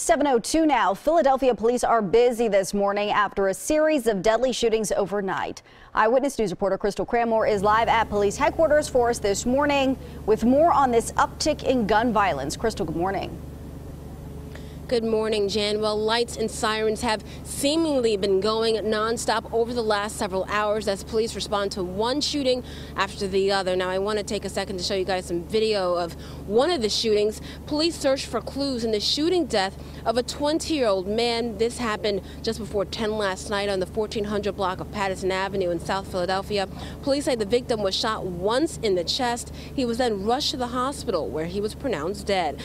702 now. Philadelphia police are busy this morning after a series of deadly shootings overnight. Eyewitness News reporter Crystal Cranmore is live at police headquarters for us this morning with more on this uptick in gun violence. Crystal, good morning. Good morning, Jan. Well, lights and sirens have seemingly been going nonstop over the last several hours as police respond to one shooting after the other. Now, I want to take a second to show you guys some video of one of the shootings. Police searched for clues in the shooting death of a 20-year-old man. This happened just before 10 last night on the 1400 block of Pattison Avenue in South Philadelphia. Police say the victim was shot once in the chest. He was then rushed to the hospital where he was pronounced dead.